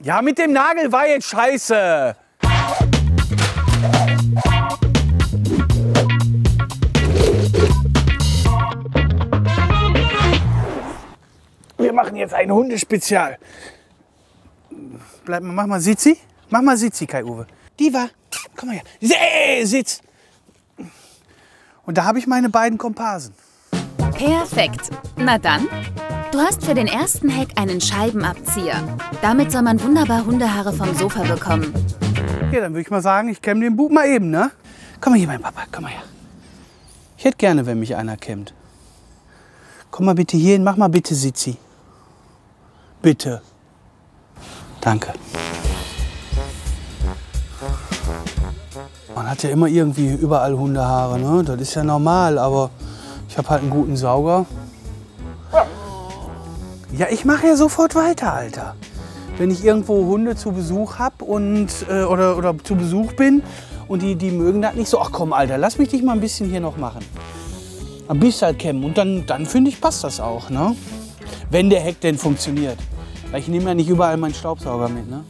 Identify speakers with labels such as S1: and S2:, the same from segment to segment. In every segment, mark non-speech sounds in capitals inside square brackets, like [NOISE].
S1: Ja, mit dem Nagel war jetzt scheiße. Wir machen jetzt ein Hundespezial. Bleib mal, mach mal Sitzi. Mach mal Sitzi, Kai-Uwe. Diva, komm mal her. Äh, Sitz. Und da habe ich meine beiden Komparsen.
S2: Perfekt. Na dann, du hast für den ersten Hack einen Scheibenabzieher. Damit soll man wunderbar Hundehaare vom Sofa bekommen.
S1: Ja, dann würde ich mal sagen, ich kämme den Bub mal eben, ne? Komm mal hier, mein Papa, komm mal her. Ich hätte gerne, wenn mich einer kämmt. Komm mal bitte hier hin, mach mal bitte Sitzi. Bitte. Danke. Man hat ja immer irgendwie überall Hundehaare, ne? Das ist ja normal, aber ich habe halt einen guten Sauger. Ja, ich mache ja sofort weiter, Alter. Wenn ich irgendwo Hunde zu Besuch habe und äh, oder, oder zu Besuch bin und die, die mögen das nicht so, ach komm, Alter, lass mich dich mal ein bisschen hier noch machen. Ein bisschen kämmen und dann, dann finde ich, passt das auch, ne? Wenn der Heck denn funktioniert. Weil ich nehme ja nicht überall meinen Staubsauger mit, ne?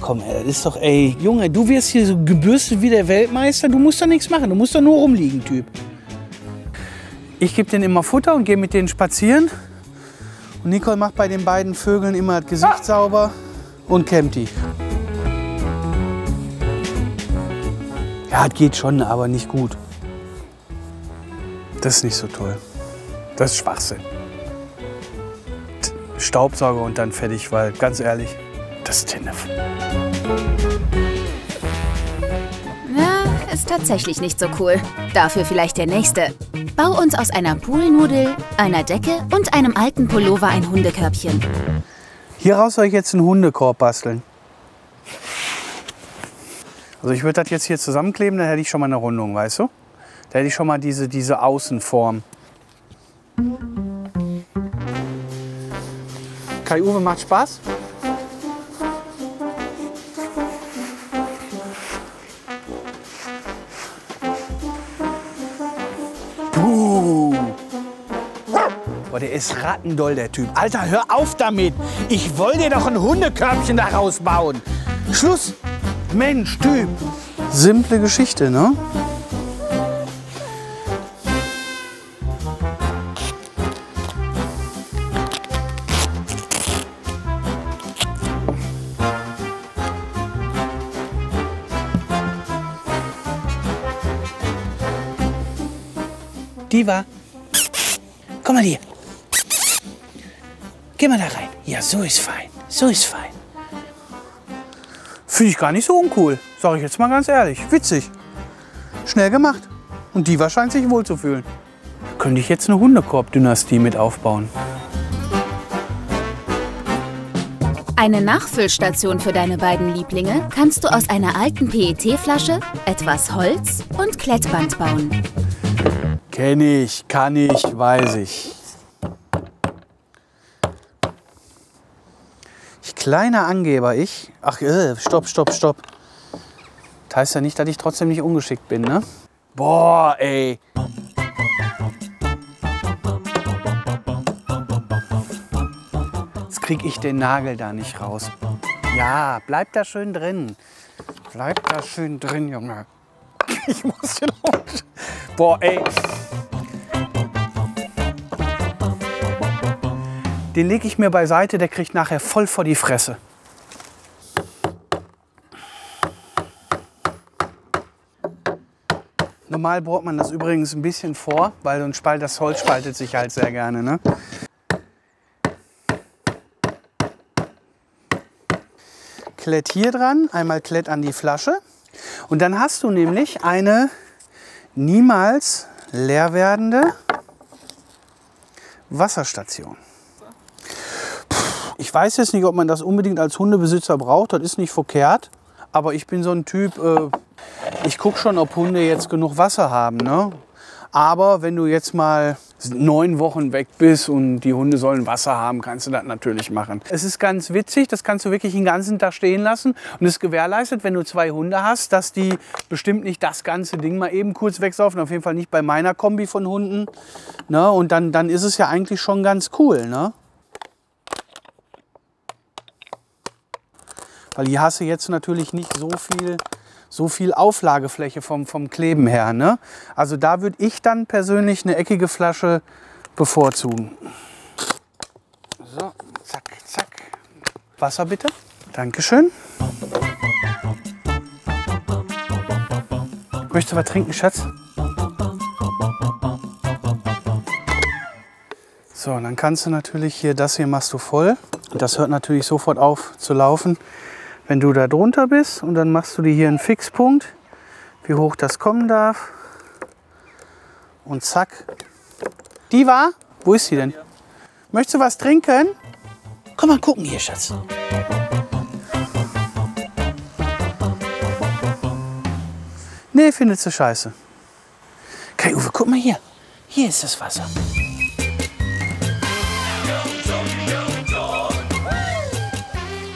S1: Komm, ey, das ist doch, ey, Junge, du wirst hier so gebürstet wie der Weltmeister. Du musst doch nichts machen, du musst doch nur rumliegen, Typ. Ich gebe denen immer Futter und gehe mit denen spazieren. Und Nicole macht bei den beiden Vögeln immer das Gesicht sauber und kämmt die. Ja, es geht schon, aber nicht gut. Das ist nicht so toll. Das ist Schwachsinn. Staubsauger und dann fertig, weil ganz ehrlich, das ist Tinnef.
S2: Ist tatsächlich nicht so cool. Dafür vielleicht der nächste. Bau uns aus einer Poolnudel, einer Decke und einem alten Pullover ein Hundekörbchen.
S1: Hieraus soll ich jetzt einen Hundekorb basteln. Also ich würde das jetzt hier zusammenkleben, dann hätte ich schon mal eine Rundung, weißt du? Da hätte ich schon mal diese, diese Außenform. Kai-Uwe macht Spaß? Puh. Boah, der ist rattendoll, der Typ. Alter, hör auf damit. Ich wollte dir doch ein Hundekörbchen daraus bauen. Schluss. Mensch, Typ. Simple Geschichte, ne? Diva, komm mal hier. Geh mal da rein. Ja, so ist fein. So ist fein. Finde ich gar nicht so uncool. Sag ich jetzt mal ganz ehrlich. Witzig. Schnell gemacht. Und Diva scheint sich wohl zu fühlen. Könnte ich jetzt eine Hundekorb-Dynastie mit aufbauen?
S2: Eine Nachfüllstation für deine beiden Lieblinge kannst du aus einer alten PET-Flasche, etwas Holz und Klettband bauen.
S1: Kenne ich, kann ich, weiß ich. Ich kleiner Angeber, ich. Ach, äh, stopp, stopp, stopp. Das heißt ja nicht, dass ich trotzdem nicht ungeschickt bin, ne? Boah, ey. Jetzt krieg ich den Nagel da nicht raus. Ja, bleib da schön drin. Bleib da schön drin, Junge. [LAUGHS] Ich muss hier noch. Boah, ey. Den lege ich mir beiseite, der kriegt nachher voll vor die Fresse. Normal bohrt man das übrigens ein bisschen vor, weil so ein Spalt, das Holz spaltet sich halt sehr gerne. Ne? Klett hier dran, einmal Klett an die Flasche. Und dann hast du nämlich eine niemals leer werdende Wasserstation. Ich weiß jetzt nicht, ob man das unbedingt als Hundebesitzer braucht, das ist nicht verkehrt. Aber ich bin so ein Typ, äh, ich gucke schon, ob Hunde jetzt genug Wasser haben. Ne? Aber wenn du jetzt mal neun Wochen weg bist und die Hunde sollen Wasser haben, kannst du das natürlich machen. Es ist ganz witzig, das kannst du wirklich den ganzen Tag stehen lassen und es gewährleistet, wenn du zwei Hunde hast, dass die bestimmt nicht das ganze Ding mal eben kurz wegsaufen, auf jeden Fall nicht bei meiner Kombi von Hunden. Ne? Und dann, dann ist es ja eigentlich schon ganz cool. Ne? Weil hier hast du jetzt natürlich nicht so viel, so viel Auflagefläche vom, vom Kleben her. Ne? Also da würde ich dann persönlich eine eckige Flasche bevorzugen. So, zack, zack. Wasser bitte. Dankeschön. Möchtest du was trinken, Schatz? So, dann kannst du natürlich hier, das hier machst du voll. Das hört natürlich sofort auf zu laufen, wenn du da drunter bist. Und dann machst du dir hier einen Fixpunkt, wie hoch das kommen darf. Und zack. Die war? Wo ist sie denn? Möchtest du was trinken? Komm mal gucken hier, Schatz. Nee, findest du scheiße. Kai Uwe, guck mal hier. Hier ist das Wasser.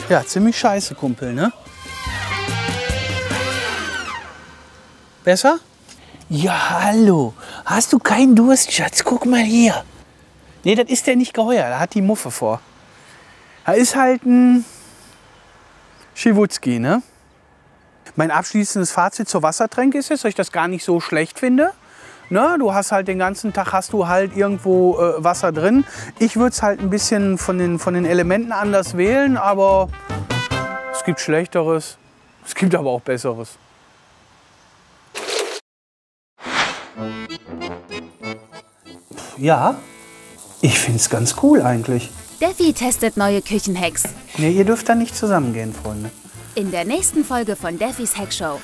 S1: Ja, ziemlich scheiße, Kumpel, ne? Besser? Ja, hallo. Hast du keinen Durst, Schatz? Guck mal hier. Nee, das ist der nicht geheuer. Da hat die Muffe vor. Da ist halt ein Schiwutski, ne? Mein abschließendes Fazit zur Wassertränke ist jetzt, dass ich das gar nicht so schlecht finde. Ne, du hast halt den ganzen Tag hast du halt irgendwo äh, Wasser drin. Ich würde es halt ein bisschen von den, von den Elementen anders wählen, aber es gibt Schlechteres. Es gibt aber auch Besseres. Ja, ich finde es ganz cool eigentlich.
S2: Steffi testet neue Küchenhacks.
S1: Nee, ihr dürft da nicht zusammengehen, Freunde.
S2: In der nächsten Folge von Daffys Hackshow.